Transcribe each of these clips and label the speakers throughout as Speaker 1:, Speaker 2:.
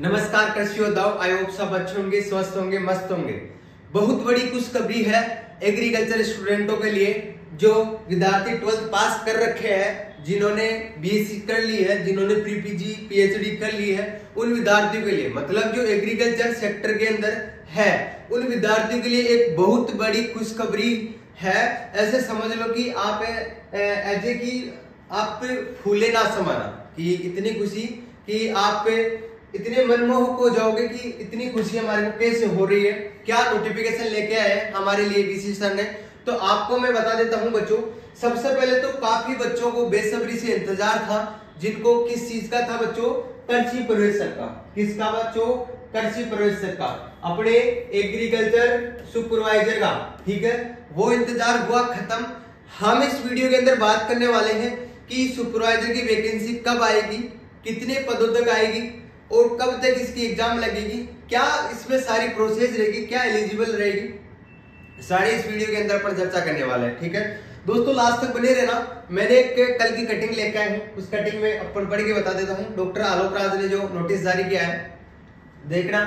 Speaker 1: नमस्कार कृषि योद्धाओं आई होप सब अच्छे होंगे, स्वस्थ होंगे, मस्त होंगे। बहुत बड़ी खुशखबरी है एग्रीकल्चर स्टूडेंटों के लिए, जो विद्यार्थी ट्वेल्थ पास कर रखे हैं, जिन्होंने बीएससी कर ली है, जिन्होंने प्री पीजी पीएचडी कर ली है, उन विद्यार्थियों के लिए। मतलब जो एग्रीकल्चर सेक्टर के अंदर है, उन विद्यार्थियों के लिए एक बहुत बड़ी खुशखबरी है। ऐसे समझ लो कि आप ऐसे की आप फूले ना समाना, कि इतनी खुशी कि आप इतने मनमोहक हो जाओगे कि इतनी खुशी हमारे को कैसे हो रही है। क्या नोटिफिकेशन लेके आए हमारे लिए डीसी सर ने? तो आपको मैं बता देता हूँ बच्चों, सबसे पहले तो काफ़ी बच्चों को बेसब्री से इंतज़ार था, जिनको किस चीज़ का था बच्चों? कृषि प्रवेशक का। किसका बच्चों? कृषि प्रवेशक का। अपने एग्रीकल्चर सुपरवाइजर का। ठीक है? वो इंतज़ार हुआ खत्म। हम इस वीडियो के अंदर बात करने वाले हैं कि सुपरवाइजर की वैकेंसी कब आएगी, कितने पदों तक आएगी और कब तक इसकी एग्ज़ाम लगेगी? क्या इसमें सारी प्रोसेस रहेगी? क्या एलिजिबल रहेगी? सारे इस वीडियो के अंदर पर चर्चा करने वाले हैं, ठीक है? दोस्तों लास्ट तक बने रहना। मैंने एक कल की कटिंग लेके आया हूँ। उस कटिंग में अपन पढ़ के बता देता हूँ। डॉक्टर आलोक राज ने जो नोटिस जारी किया है, देखना।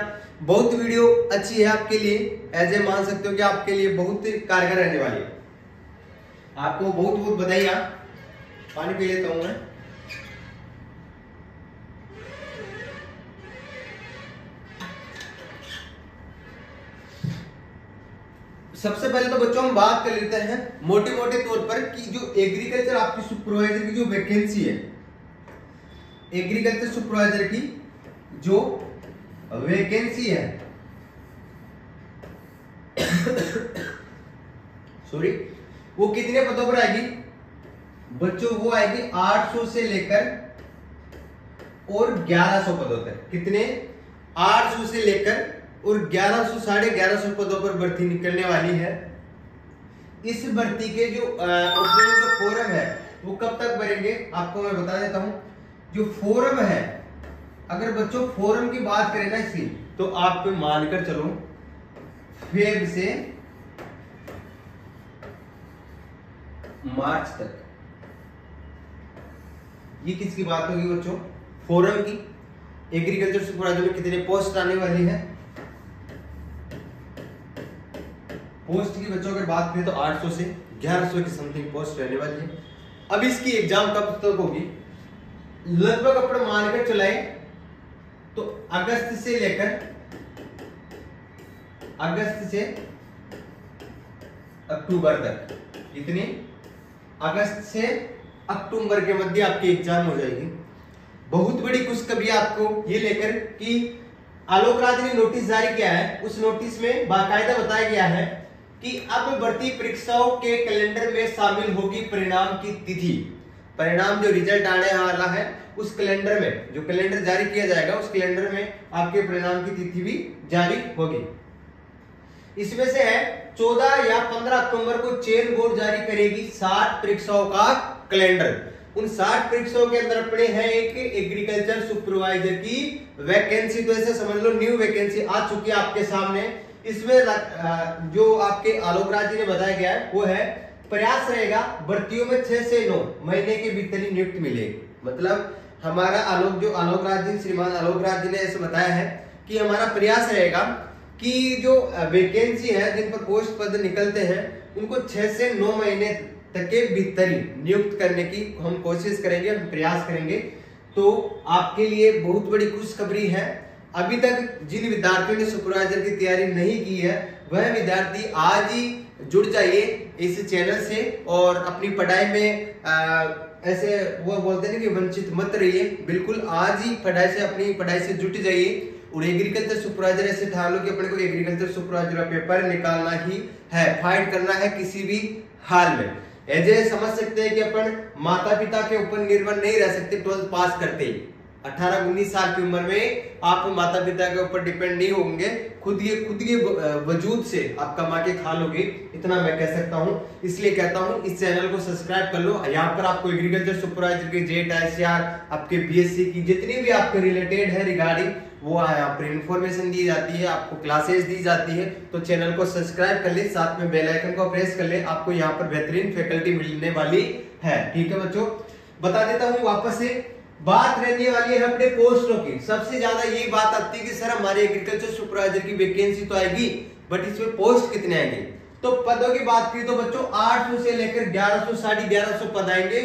Speaker 1: बहुत वीडियो अच्छी है आपके लिए। एज ए मान सकते हो कि आपके लिए बहुत कारगर रहने वाली है। आपको बहुत बहुत बधाई पानी पी लेता हूँ मैं। सबसे पहले तो बच्चों हम बात कर लेते हैं मोटे मोटे तौर पर कि जो एग्रीकल्चर आपकी सुपरवाइजर की जो वैकेंसी है एग्रीकल्चर सुपरवाइजर की जो वैकेंसी है। सॉरी वो कितने पदों पर आएगी? बच्चों वो आएगी 800 से लेकर और 1100 पदों तक। कितने? 800 से लेकर और 1100 साढ़े ग्यारह सौ पदों पर भर्ती निकलने वाली है। इस भर्ती के जो जो फोरम है, वो कब तक भरेंगे, आपको मैं बता देता हूँ। जो फोरम है, अगर बच्चों फोरम की बात करें ना इसकी तो आप मानकर चलो, फेब से मार्च तक। ये किसकी बात होगी बच्चों? फोरम की। एग्रीकल्चर सुपरवाइजर में कितने पोस्ट आने वाली है? पोस्ट की बच्चों, अगर बात करें तो 800 से 1100 की समथिंग पोस्ट रहने वाली है। अब इसकी एग्ज़ाम कब तक होगी? लगभग अपन मानकर चलाए तो अगस्त से लेकर, अगस्त से अक्टूबर तक कितने अगस्त से अक्टूबर के मध्य आपकी एग्ज़ाम हो जाएगी। बहुत बड़ी खुशखबरी आपको ये लेकर कि आलोक राज ने नोटिस जारी किया है, उस नोटिस में बाकायदा बताया गया है कि अब बढ़ती परीक्षाओं के कैलेंडर में शामिल होगी परिणाम की तिथि। परिणाम जो रिज़ल्ट आने वाला है, उस कैलेंडर में, जो कैलेंडर जारी किया जाएगा, उस कैलेंडर में आपके परिणाम की तिथि भी जारी होगी। इसमें से है 14 या 15 अक्टूबर को चेन बोर्ड जारी करेगी 60 परीक्षाओं का कैलेंडर। उन 60 परीक्षाओं के अंदर पड़े हैं एक एग्रीकल्चर सुपरवाइजर की वैकेंसी तो ऐसे समझ लो न्यू वैकेंसी आ चुकी है आपके सामने। इसमें जो आपके आलोक राज जी ने बताया गया है, वो है, प्रयास रहेगा भर्तियों में छह से नौ महीने के भीतर ही नियुक्त मिले मतलब हमारा आलोक, जो आलोक राज जी, श्रीमान आलोक राज जी ने ऐसे बताया है कि हमारा प्रयास रहेगा कि जो वैकेंसी है, जिन पर पोस्ट पद निकलते हैं, उनको छह से नौ महीने तक के भीतर ही नियुक्त करने की हम कोशिश करेंगे, हम प्रयास करेंगे। तो आपके लिए बहुत बड़ी खुशखबरी है अभी तक जिन विद्यार्थियों ने सुपरवाइजर की तैयारी नहीं की है वह विद्यार्थी आज ही जुड़ जाइए इस चैनल से और अपनी पढ़ाई में आ, ऐसे वो बोलते हैं कि वंचित मत रहिए। बिल्कुल आज ही पढ़ाई से अपनी पढ़ाई से जुट जाइए। और एग्रीकल्चर सुपरवाइजर ऐसे ठान लो कि अपने को एग्रीकल्चर सुपरवाइजर का पेपर निकालना ही है फाइट करना है किसी भी हाल में। ऐसे समझ सकते हैं कि अपन माता पिता के ऊपर निर्भर नहीं रह सकते ट्वेल्थ पास करते ही। अठारह उन्नीस साल की उम्र में आप माता पिता के ऊपर डिपेंड नहीं होंगे। खुद ये, खुद के वजूद से आप कमा के खा लोगे, इतना मैं कह सकता हूँ। इसलिए कहता हूँ, इस चैनल को सब्सक्राइब कर लो। यहाँ पर आपको एग्रीकल्चर सुपरवाइजर के जेट आईसीआर, आपके बीएससी की जितनी भी आपके रिलेटेड है रिगार्डिंग वो यहाँ पर इन्फॉर्मेशन दी जाती है, आपको क्लासेस दी जाती है। तो चैनल को सब्सक्राइब कर ले, साथ में बेल आइकन को प्रेस कर ले, आपको यहाँ पर बेहतरीन फैकल्टी मिलने वाली है। ठीक है बच्चों? बता देता हूँ वापस से बात रहने वाली है अपने पोस्टों की। सबसे ज़्यादा ये बात आती है कि सर, हमारे एग्रीकल्चर सुपरवाइजर की वैकेंसी तो आएगी बट इसमें पोस्ट कितने आएँगे? तो पदों की बात करें तो बच्चों 800 से लेकर 1100 साढ़े ग्यारह पद आएँगे।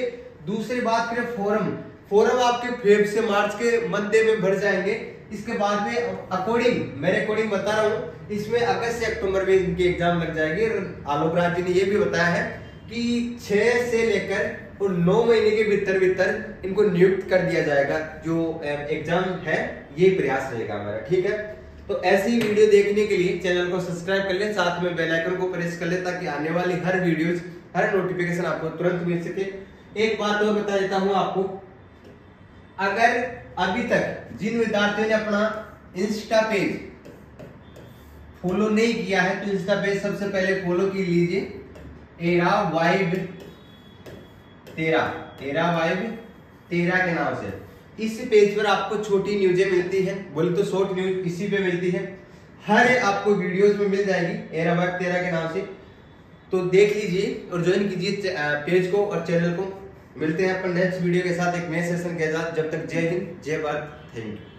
Speaker 1: दूसरी बात करें फोरम फोरम आपके फेब से मार्च के मध्य में भर जाएँगे। इसके बाद में अकॉर्डिंग मेरे अकॉर्डिंग बता रहा हूँ, इसमें अगस्त से अक्टूबर में इनके एग्ज़ाम लग जाएँगे। आलोक राज जी ने यह भी बताया है कि छह से लेकर और नौ महीने के भीतर भीतर इनको नियुक्त कर दिया जाएगा। जो एग्ज़ाम है, ये प्रयास रहेगा हमारा, ठीक है? तो ऐसी वीडियो देखने के लिए चैनल को सब्सक्राइब कर ले, साथ में बेल आइकन को प्रेस कर ले, ताकि आने वाली हर वीडियोस, हर नोटिफिकेशन आपको तुरंत मिल सके। एक बात और बता देता हूँ आपको। अगर अभी तक जिन विद्यार्थियों ने अपना इंस्टा पेज फॉलो नहीं किया है तो इंस्टा पेज सबसे पहले फॉलो की लीजिए। एरा वाइब तेरा तेरा वाइब तेरा के नाम से। इस पेज पर आपको छोटी न्यूजे मिलती है, बोले तो शॉर्ट न्यूज़ इसी पे मिलती है। हर आपको वीडियोस में मिल जाएगी एरा वाइब तेरा के नाम से। तो देख लीजिए और ज्वाइन कीजिए पेज को और चैनल को। मिलते हैं अपन नेक्स्ट वीडियो के साथ एक नए सेशन के साथ। जब तक जय हिंद, जय भारत, थैंक यू।